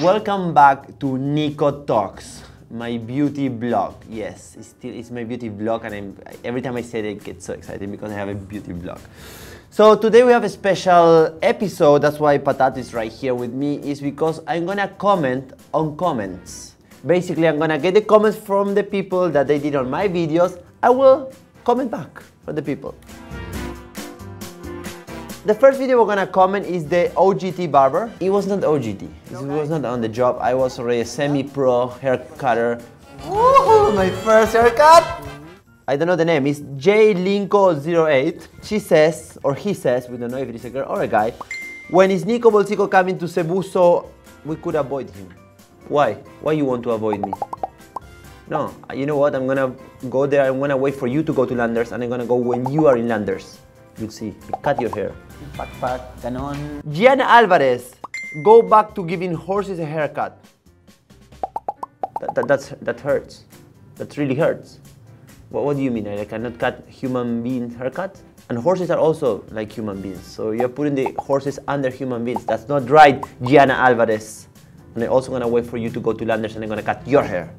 Welcome back to Nico Talks, my beauty blog. Yes, it's still it's my beauty blog, and I'm, every time I say it, I get so excited because I have a beauty blog. So today we have a special episode. That's why Patat is right here with me. Is because I'm gonna comment on comments. Basically, I'm gonna get the comments from the people that they did on my videos. I will comment back from the people. The first video we're gonna comment is the OJT barber. It was not OJT. It was not on the job. I was already a semi-pro hair cutter. Woohoo! My first haircut! I don't know the name. It's J Linko08. She says, or he says, we don't know if it is a girl or a guy. When is Nico Bolzico coming to Cebu so we could avoid him? Why? Why you want to avoid me? No, you know what? I'm gonna go there. I'm gonna wait for you to go to Landers, and I'm gonna go when you are in Landers. You'll see. Cut your hair. Pakpak, ganon. Gianna Alvarez, go back to giving horses a haircut. That, that, that's, that hurts. That really hurts. What, what do you mean? I cannot cut human beings haircut? And horses are also like human beings. So you're putting the horses under human beings. That's not right, Gianna Alvarez. And I'm also gonna wait for you to go to Landers and I'm gonna cut your hair.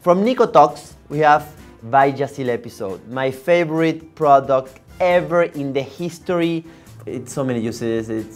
From Nico Talks, we have Vagisil episode. My favorite product ever in the history. It's so many uses, it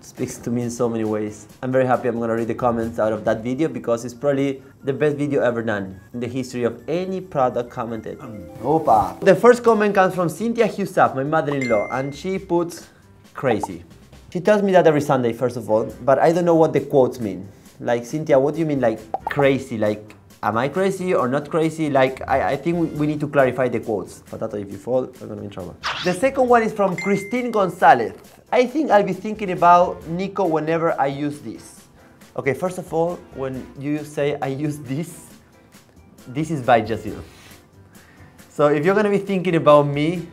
speaks to me in so many ways. I'm very happy I'm gonna read the comments out of that video because it's probably the best video ever done in the history of any product commented. Opa. The first comment comes from Cynthia Heussaff, my mother-in-law, and she puts crazy. She tells me that every Sunday, first of all, but I don't know what the quotes mean. Like, Cynthia, what do you mean like crazy? Like, am I crazy or not crazy? Like, I, I think we, need to clarify the quotes. Patato, if you fall, I'm gonna be in trouble. The second one is from Christine Gonzalez. I think I'll be thinking about Nico whenever I use this. Okay, first of all, when you say I use this, this is Vagisil. So if you're gonna be thinking about me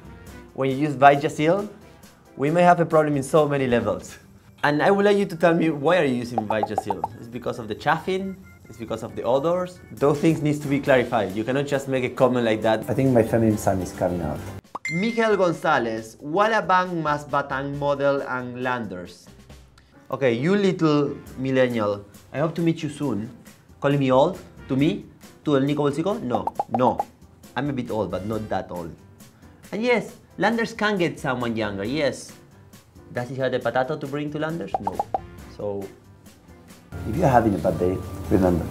when you use Vagisil, we may have a problem in so many levels. And I would like you to tell me why are you using Vagisil? Is because of the chaffing? Is because of the odors? Those things needs to be clarified. You cannot just make a comment like that. I think my feminine side is coming out. Miguel Gonzalez, Wallabang mas batang model and landers. Okay, you little millennial, I hope to meet you soon. Calling me old? To me? To El Nico Bolzico? No, no. I'm a bit old, but not that old. And yes, Landers can get someone younger, yes. Does he have the potato to bring to Landers? No. So, If you're having a bad day, remember,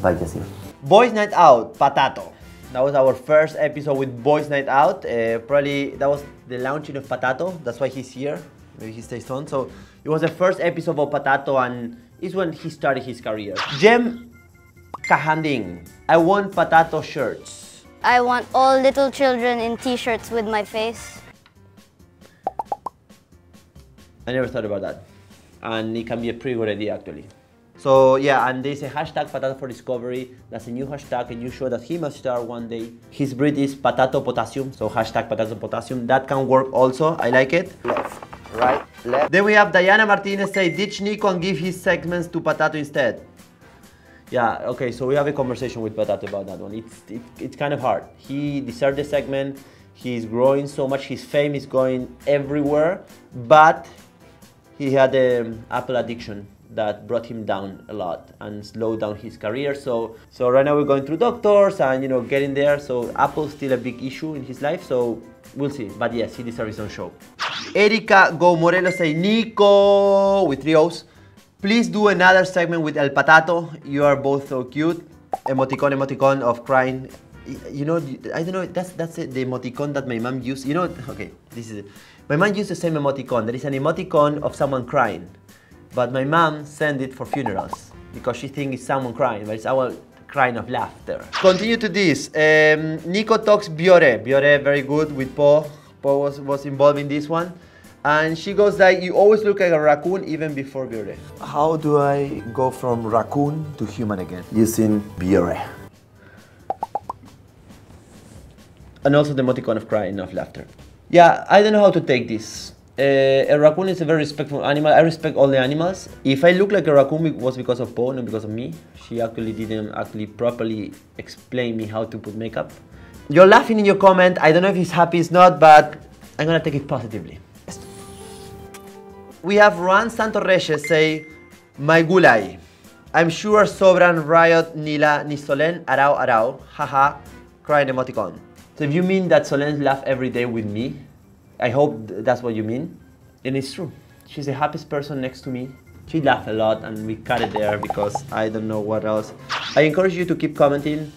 Vagisil. Boys Night Out, Patato. That was our first episode with Boys Night Out. Uh, probably that was the launching of Patato. That's why he's here. Maybe he stays on. So it was the first episode of Patato, and it's when he started his career. Jem Kahanding. I want Patato shirts. I want all little children in t-shirts with my face. I never thought about that. And it can be a pretty good idea actually. So yeah, and there's a hashtag Patato for Discovery. That's a new hashtag, a new show that he must start one day. His breed is Patato Potassium, so hashtag Patato Potassium. That can work also. I like it. Left, right, left. Then we have Diana Martinez say, ditch Nico and give his segments to Patato instead. Yeah, okay, so we have a conversation with Patato about that one. It's, it, it's kind of hard. He deserved the segment. He's growing so much. His fame is going everywhere. But he had an Apple addiction that brought him down a lot and slowed down his career. So, so right now we're going through doctors and you know getting there. So Apple's still a big issue in his life. So we'll see. But yes, he deserves his own show. Erika Go Morelos say Nico with three O's. Please do another segment with El Patato. You are both so cute. Emoticon, emoticon of crying. You know, I don't know. That's that's it, the emoticon that my mom used. You know, okay, this is it. My mom used the same emoticon. There is an emoticon of someone crying, but my mom sent it for funerals because she thinks it's someone crying, but it's our crying of laughter. Continue to this. Um, Nico talks Biore. Biore very good with Po. Po was, was involved in this one. And she goes like, you always look like a raccoon even before Biore. How do I go from raccoon to human again? Using Biore. And also the emoticon of crying of laughter. Yeah, I don't know how to take this. Uh, a raccoon is a very respectful animal. I respect all the animals. If I look like a raccoon, it was because of Po, not because of me. She actually didn't actually properly explain me how to put makeup. You're laughing in your comment. I don't know if he's happy, he's not, but I'm gonna take it positively. We have Juan Santorreche say, My gulay. I'm sure sobran riot nila ni Solenn arao arao. Haha. Crying emoticon. So if you mean that Solenn laugh every day with me, I hope th- that's what you mean. And it's true. She's the happiest person next to me. She laughed a lot and we cut it there because I don't know what else. I encourage you to keep commenting.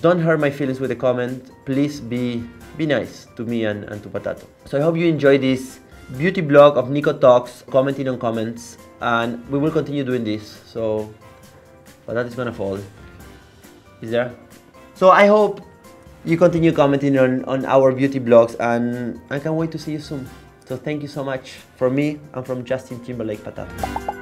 Don't hurt my feelings with a comment. Please be be nice to me and, and to Patato. So I hope you enjoy this beauty blog of Nico Talks, commenting on comments, and we will continue doing this. So Patato is gonna fall. Is there? So I hope you continue commenting on, on our beauty blogs and I can't wait to see you soon. So thank you so much from me and from Justin Timberlake Patato.